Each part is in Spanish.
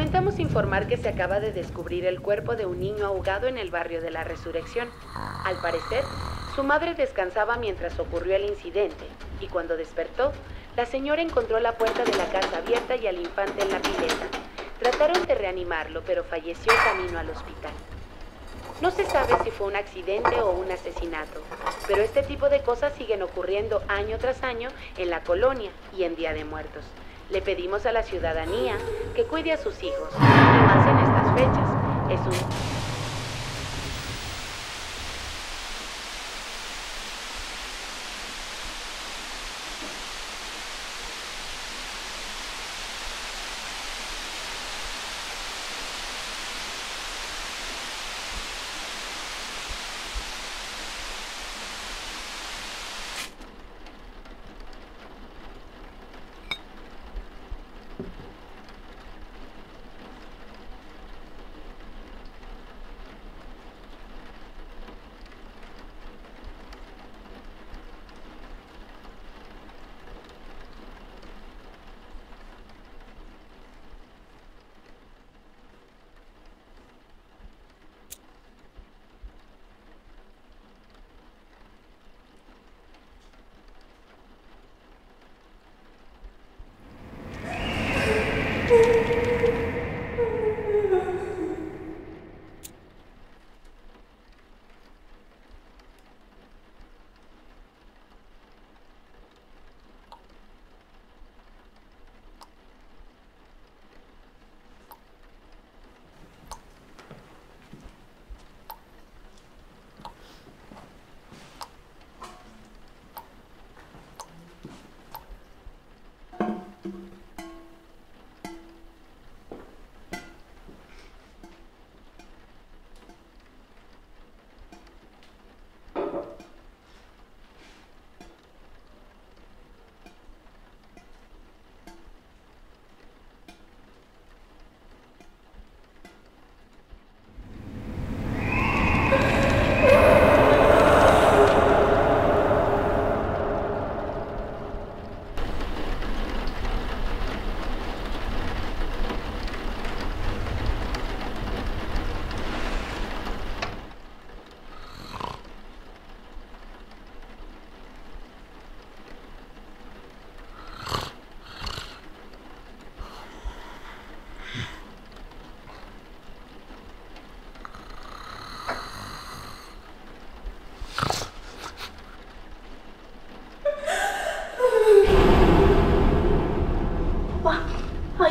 lamentamos informar que se acaba de descubrir el cuerpo de un niño ahogado en el barrio de la Resurrección. Al parecer, su madre descansaba mientras ocurrió el incidente y cuando despertó, la señora encontró la puerta de la casa abierta y al infante en la pileta. Trataron de reanimarlo, pero falleció camino al hospital. No se sabe si fue un accidente o un asesinato, pero este tipo de cosas siguen ocurriendo año tras año en la colonia y en Día de Muertos. Le pedimos a la ciudadanía que cuide a sus hijos, y más en estas fechas. Es un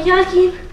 я не.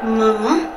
Mamá.